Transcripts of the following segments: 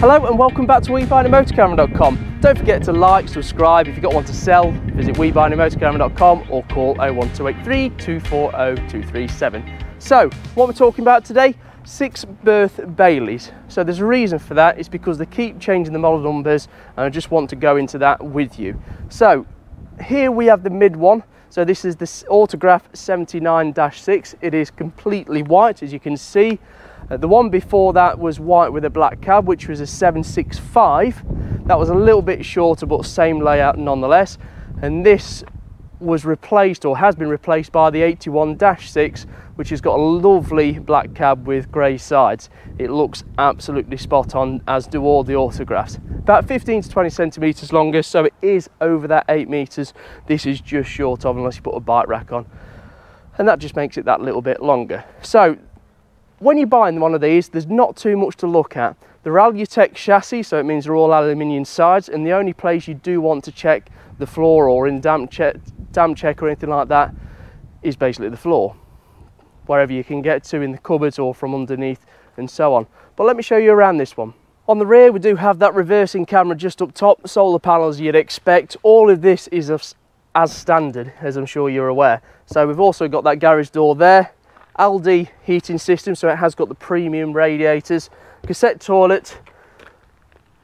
Hello and welcome back to WeBuyAnyMotorcaravan.com. Don't forget to like, subscribe. If you've got one to sell, visit WeBuyAnyMotorcaravan.com or call 01283 240 237. So, what we're talking about today, six berth Baileys. So there's a reason for that, it's because they keep changing the model numbers and I just want to go into that with you. So, here we have the mid one. So this is the Autograph 79-6. It is completely white, as you can see. Uh, the one before that was white with a black cab, which was a 765. That was a little bit shorter, but same layout nonetheless. And this was replaced or has been replaced by the 81-6 which has got a lovely black cab with grey sides. It looks absolutely spot on as do all the autographs. About 15 to 20 centimeters longer so it is over that 8 meters this is just short of unless you put a bike rack on. And that just makes it that little bit longer. So when you're buying one of these there's not too much to look at. They're Alutech chassis so it means they're all aluminium sides and the only place you do want to check the floor or in damp check damp check or anything like that is basically the floor. Wherever you can get to in the cupboards or from underneath and so on. But let me show you around this one. On the rear we do have that reversing camera just up top solar panels you'd expect. All of this is as standard as i'm sure you're aware. So we've also got that garage door there alde heating system so it has got the premium radiators cassette toilet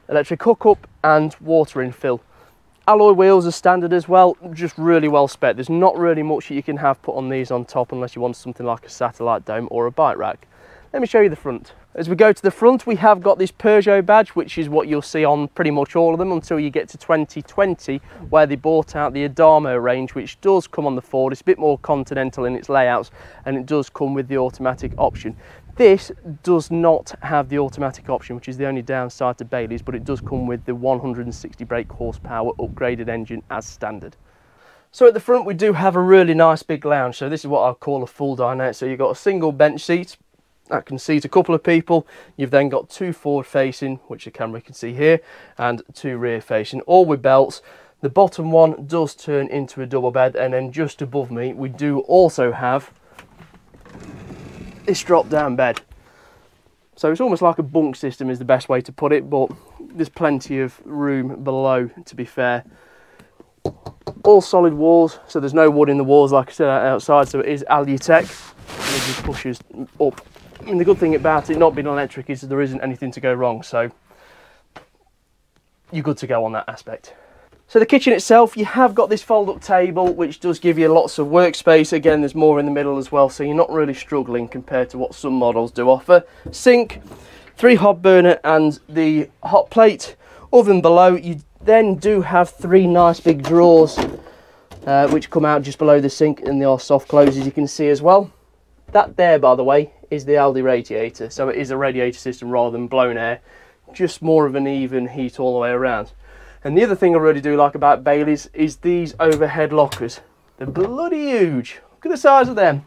electric hookup and water infill Alloy wheels are standard as well, just really well spec. There's not really much that you can have put on these on top unless you want something like a satellite dome or a bike rack. Let me show you the front. As we go to the front, we have got this Peugeot badge, which is what you'll see on pretty much all of them until you get to 2020, where they bought out the Adamo range, which does come on the Ford. It's a bit more continental in its layouts, and it does come with the automatic option. This does not have the automatic option, which is the only downside to Bailey's, but it does come with the 160 brake horsepower upgraded engine as standard. So at the front we do have a really nice big lounge. So this is what I call a full dinette. So you've got a single bench seat that can seat a couple of people. You've then got two forward facing, which the camera can see here, and two rear facing, all with belts. The bottom one does turn into a double bed and then just above me we do also have this drop down bed. So it's almost like a bunk system is the best way to put it, but there's plenty of room below to be fair. All solid walls, so there's no wood in the walls like I said outside, so it is Alutech, and it just pushes up. And the good thing about it not being electric is there isn't anything to go wrong, so you're good to go on that aspect. So the kitchen itself, you have got this fold-up table, which does give you lots of workspace. Again, there's more in the middle as well, so you're not really struggling compared to what some models do offer. Sink, three hob burner and the hot plate. Oven below, you then do have three nice big drawers, uh, which come out just below the sink and they are soft close, as you can see as well. That there, by the way, is the Alde radiator. So it is a radiator system rather than blown air, just more of an even heat all the way around. And the other thing I really do like about Bailey's is these overhead lockers. They're bloody huge. Look at the size of them.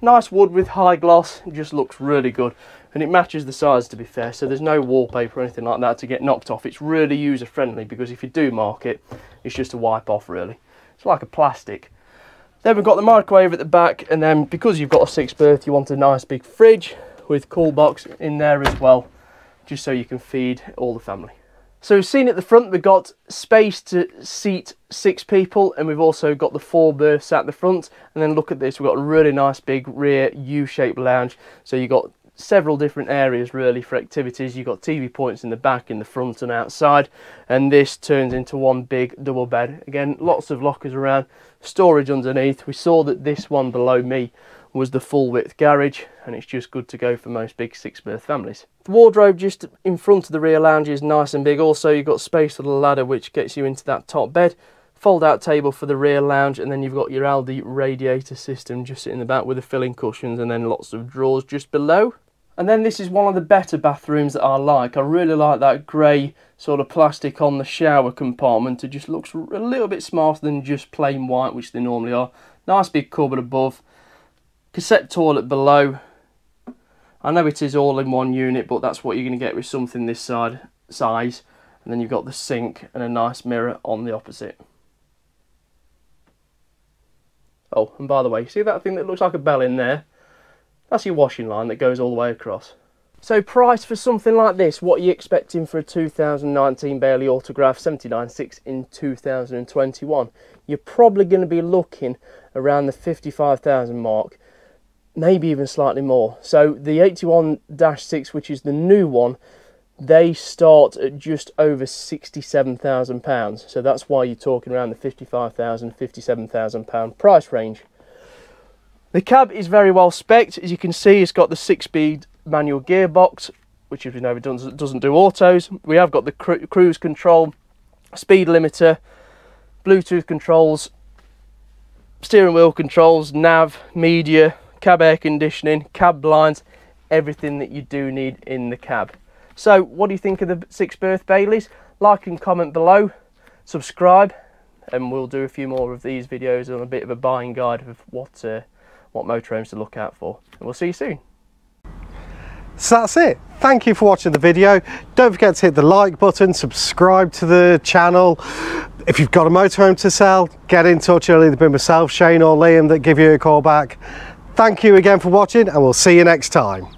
Nice wood with high gloss. Just looks really good. And it matches the size to be fair. So there's no wallpaper or anything like that to get knocked off. It's really user friendly because if you do mark it, it's just a wipe off really. It's like a plastic. Then we've got the microwave at the back and then because you've got a six berth you want a nice big fridge with cool box in there as well just so you can feed all the family. So we've seen at the front, we've got space to seat six people and we've also got the four berths at the front. And then look at this, we've got a really nice big rear U-shaped lounge. So you've got several different areas really for activities. You've got TV points in the back, in the front and outside. And this turns into one big double bed. Again, lots of lockers around, storage underneath. We saw that this one below me was the full width garage and it's just good to go for most big six berth families. The wardrobe just in front of the rear lounge is nice and big. Also you've got space for the ladder which gets you into that top bed. Fold out table for the rear lounge and then you've got your Alde radiator system just in the back with the filling cushions and then lots of drawers just below. And then this is one of the better bathrooms that I like. I really like that grey sort of plastic on the shower compartment. It just looks a little bit smarter than just plain white, which they normally are. Nice big cupboard above Cassette toilet below. I know it is all in one unit, but that's what you're going to get with something this side size. And then you've got the sink and a nice mirror on the opposite. Oh, and by the way, see that thing that looks like a bell in there? That's your washing line that goes all the way across. So price for something like this, what are you expecting for a 2019 Bailey Autograph 79.6 in 2021? You're probably going to be looking around the 55,000 mark, maybe even slightly more. So the 81-6, which is the new one, they start at just over £67,000. So that's why you're talking around the £55,000, £57,000 price range. The cab is very well spec'd. As you can see, it's got the six-speed manual gearbox, which as we know doesn't, doesn't do autos. We have got the cru cruise control, speed limiter, Bluetooth controls, steering wheel controls, nav, media, cab air conditioning, cab blinds, everything that you do need in the cab. So what do you think of the six berth Baileys? Like and comment below, subscribe, and we'll do a few more of these videos on a bit of a buying guide of what, uh, what motorhomes to look out for. And we'll see you soon. So that's it. Thank you for watching the video. Don't forget to hit the like button, subscribe to the channel. If you've got a motorhome to sell, get in touch. It'll either be myself, Shane or Liam that give you a call back. Thank you again for watching and we'll see you next time.